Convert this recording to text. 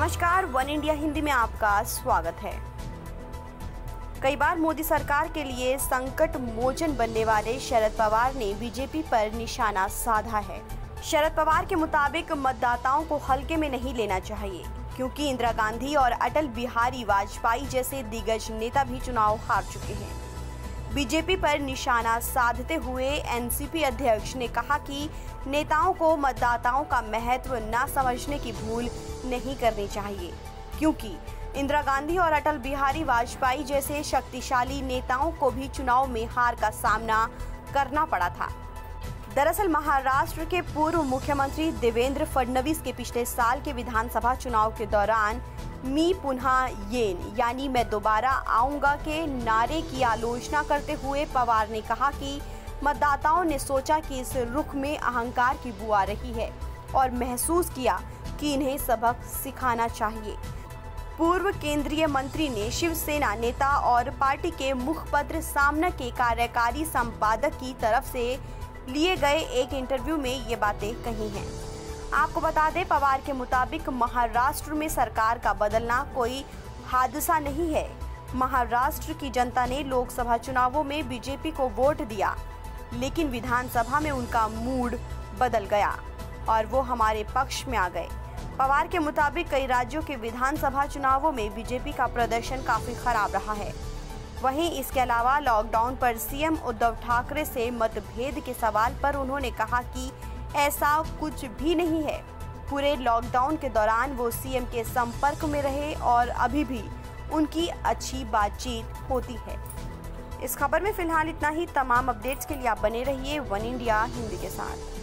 नमस्कार, one India Hindi में आपका स्वागत है। कई बार मोदी सरकार के लिए संकट मोचन बनने वाले शरद पवार ने बीजेपी पर निशाना साधा है। शरद पवार के मुताबिक मतदाताओं को हल्के में नहीं लेना चाहिए, क्योंकि इंदिरा गांधी और अटल बिहारी वाजपेयी जैसे दिग्गज नेता भी चुनाव हार चुके हैं। बीजेपी पर निशाना साधते हुए एनसीपी अध्यक्ष ने कहा कि नेताओं को मतदाताओं का महत्व न समझने की भूल नहीं करनी चाहिए, क्योंकि इंदिरा गांधी और अटल बिहारी वाजपेयी जैसे शक्तिशाली नेताओं को भी चुनाव में हार का सामना करना पड़ा था। दरअसल महाराष्ट्र के पूर्व मुख्यमंत्री देवेंद्र फडणवीस के पिछले साल के विधानसभा चुनाव के दौरान मी पुनः येन, यानी मैं दोबारा आऊँगा के नारे की आलोचना करते हुए पवार ने कहा कि मतदाताओं ने सोचा कि इस रुख में अहंकार की बुआ रही है और महसूस किया कि इन्हें सबक सिखाना चाहिए। पूर्व केंद्रीय मंत्री ने शिवसेना नेता और पार्टी के मुखपत्र सामना के कार्यकारी संपादक की तरफ़ से लिए गए एक इंटरव्यू में ये बातें कही हैं। आपको बता दें, पवार के मुताबिक महाराष्ट्र में सरकार का बदलना कोई हादसा नहीं है। महाराष्ट्र की जनता ने लोकसभा चुनावों में बीजेपी को वोट दिया, लेकिन विधानसभा में उनका मूड बदल गया और वो हमारे पक्ष में आ गए। पवार के मुताबिक कई राज्यों के विधानसभा चुनावों में बीजेपी का प्रदर्शन काफ़ी खराब रहा है। वहीं इसके अलावा लॉकडाउन पर सीएम उद्धव ठाकरे से मतभेद के सवाल पर उन्होंने कहा कि ऐसा कुछ भी नहीं है। पूरे लॉकडाउन के दौरान वो सीएम के संपर्क में रहे और अभी भी उनकी अच्छी बातचीत होती है। इस खबर में फ़िलहाल इतना ही। तमाम अपडेट्स के लिए आप बने रहिए वन इंडिया हिंदी के साथ।